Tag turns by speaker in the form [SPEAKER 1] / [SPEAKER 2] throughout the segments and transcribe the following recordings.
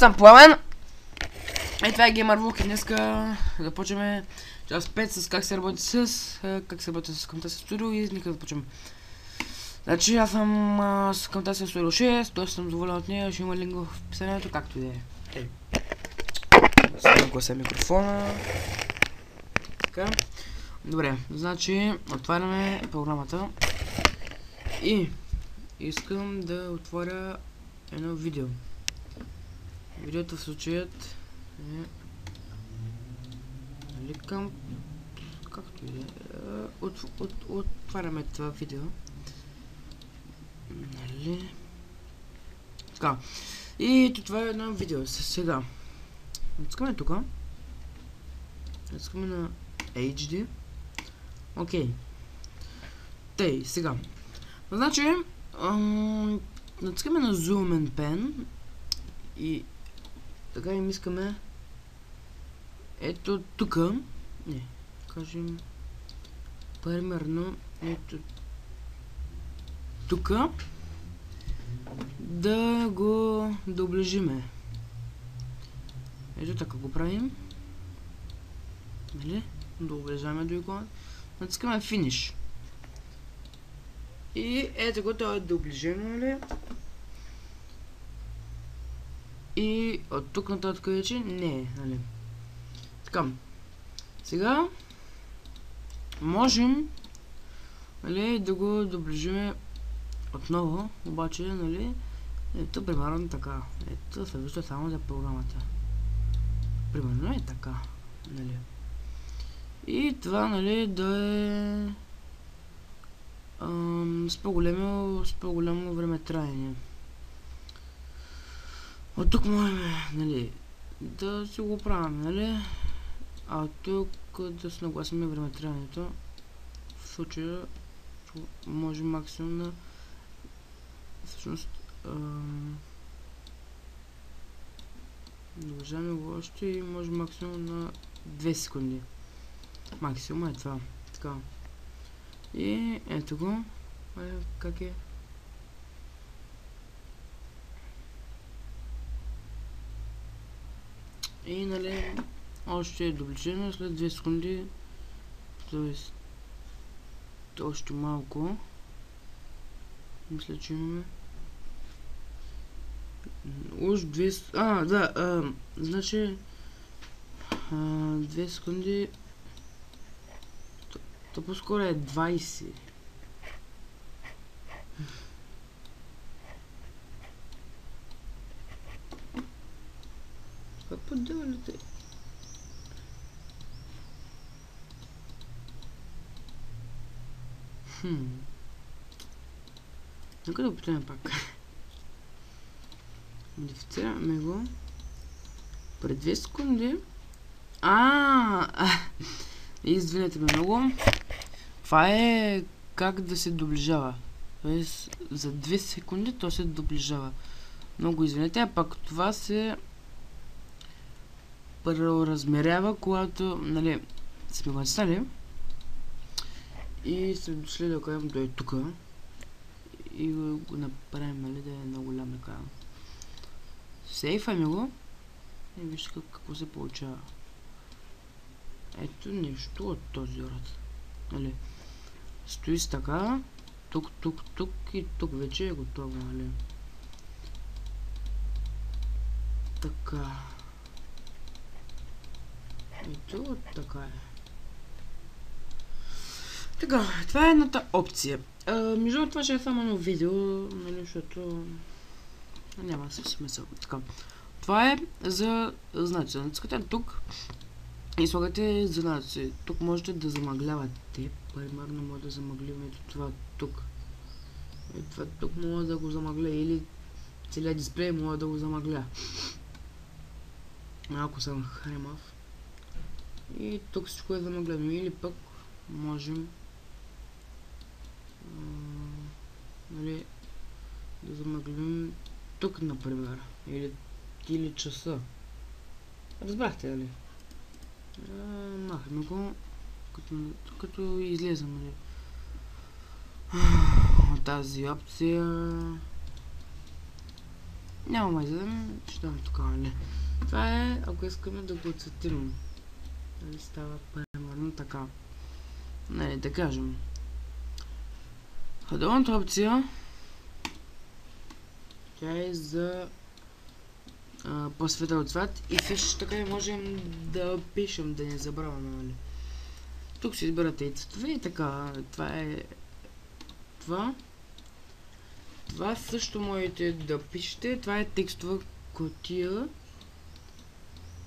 [SPEAKER 1] съм Пламен. И това е Gamer и днеска започваме част 5 с как се работи с, как се работи с Camtasia Studio и нека започваме. Значи аз съм а, с Camtasia Studio 6, т.е. съм доволен от нея, ще има линк в описанието, както и да е. Сега гласа микрофона. Така. Добре, значи отваряме програмата и искам да отворя едно видео. Видеото в случаят е нали към както и е. От, от, отваряме това видео. Нали? Така. И това е едно видео. Сега. Искаме тук. Искаме на HD. Окей. Okay. Тей, сега. Значи, натискаме на Zoom and Pen и така им искаме ето тук не, кажем примерно ето тук да го доближиме. Ето така го правим. Нали? Доближаваме до икона. Натискаме Finish. И ето го, това е доближено, нали? И от тук нататък вече не, нали? Така. Сега можем нали, да го доближиме отново, обаче, нали, ето примерно така. Ето се вижда само за програмата. Примерно е така, нали. И това, нали, да е ам, с по-голямо, време траяние. От тук можем, нали, да си го правим, нали? А тук да се нагласиме времетраенето. В случая може максимум на всъщност Дължаме го още и може максимум на 2 секунди. Максимум е това. Така. И ето го. Е, как е? И нали, още е доближено след 2 секунди, т.е. още малко. Мисля, че имаме. Уж 2... А, да, а, значи... А, 2 секунди... То, то по-скоро е 20. Поделите? Хм. Нека да опитаме пак. Модифицираме го. Пред 2 секунди. А, извинете ме много. Това е как да се доближава. Тоест за 2 секунди то се доближава. Много извинете, а пак това се преразмерява, когато, нали, сме го настали и сме дошли да кажем да е тук и го направим, нали, да е на голям екран. Сейфаме го и вижте как, какво се получава. Ето нещо от този род. Нали, стои с така, тук, тук, тук и тук вече е готово, нали. Така. Ето така е. Така, това е едната опция. А, между това ще е само едно видео, нали, защото няма се смисъл. Така. Това е за знаци. Натискате тук и слагате знаци. Тук можете да замъглявате. Примерно може да замъглим ето това тук. Ето това тук мога да го замъгля или целият дисплей мога да го замъгля. Малко съм хремав. И тук всичко е замъглено. Или пък можем нали, да замъглим тук, например. Или, или часа. Разбрахте, нали? Махаме го, като, като излезем, нали? Тази опция. Няма май да ще дам тук, нали. Това е, ако искаме да го отцветим. Нали става примерно така. Нали, да кажем. Долната опция тя е за по-светъл цвят и също така и можем да пишем, да не забравяме, нали. Тук си избирате и цветове и така. Това е това. Това също можете да пишете. Това е текстова котия.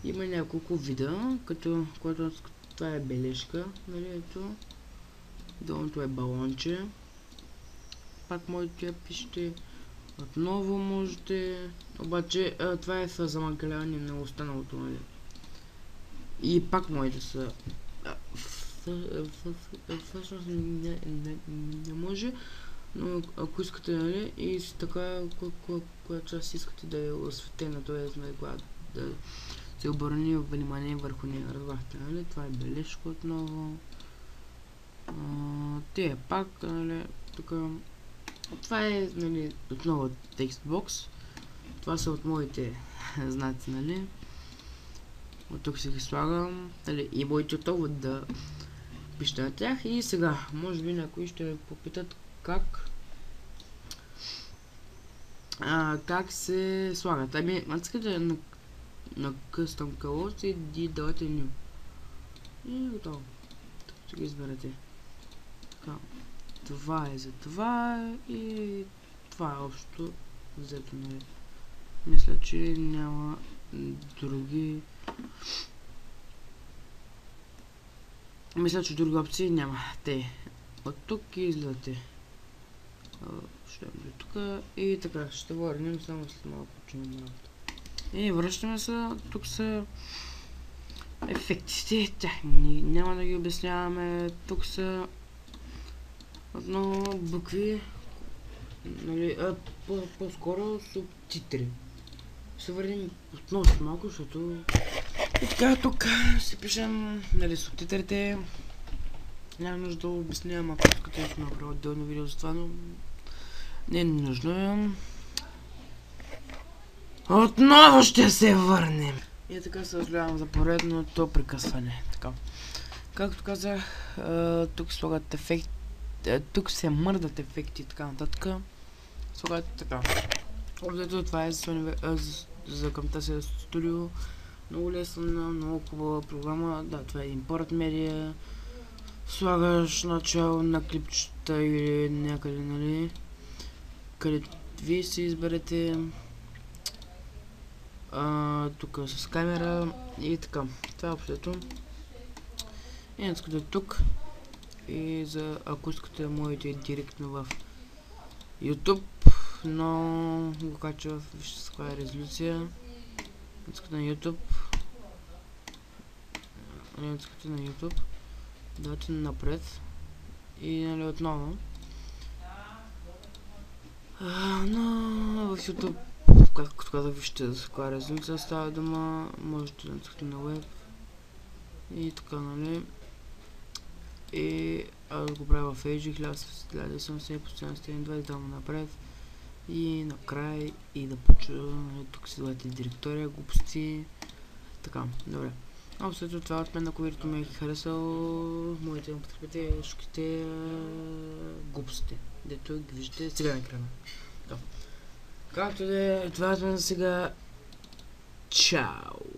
[SPEAKER 1] Има няколко вида, като което това е бележка, нали ето. Долното е балонче. Пак можете да пишете. Отново можете. Обаче а, това е с замъгляване на останалото, нали. И пак можете да са всъщност не, не, не може, но ако искате, нали, и така, коя част искате да е осветена, т.е. когато да се обърне внимание върху нея, разбрахте, нали, това е бележка отново. А, те пак, нали, тук, това е, нали, отново текстбокс. Това са от моите знаци, нали. От тук си ги слагам, нали, и моите отново да пишете на тях. И сега, може би някои ще попитат как а, как се слагат. Ами, мацкате на, на Custom Colors и давате New. И готово. Ще ги изберете. Така. Това е за това и това е общо взето, нали. Мисля, че няма други мисля, че други опции няма. Те. От тук и излизате. Ще до тук и така. Ще върнем само след малко, че не работа. И връщаме се. Тук са ефектите. Няма да ги обясняваме. Тук са отново букви. Нали, по-скоро -по субтитри. Ще върнем отново малко, защото и така, тук си пишем, нали, субтитрите. Няма нужда да обяснявам, ако искате да направя отделно видео за това, но не е нужно. Отново ще се върнем. И така се съжалявам за поредното прекъсване. Така. Както казах, тук слагат ефекти, тук се мърдат ефекти и така нататък. Слагат така. Обзето това е за, за, тази студио. Много лесна, много хубава програма. Да, това е импорт медиа. Слагаш начало на клипчета или някъде, нали? Където вие си изберете. А, тук с камера и така. Това е общото. И искате тук. И за ако искате можете директно в YouTube, но го качва в вижте каква е резолюция искате на YouTube. Не искате на YouTube. Давате напред. И нали отново. А, но в YouTube, както казах, вижте за каква резолюция става дума. Можете да искате на web. И така, нали. И аз го правя в Edge 1080 по 720, давам напред и накрая и да почувам, тук си дадете директория, глупости, така, добре. А след това от мен, ако видите ме е харесал, моите да подкрепите шуките глупости, дето ги виждате сега на екрана. Да. Както да е, това е мен за сега. Чао!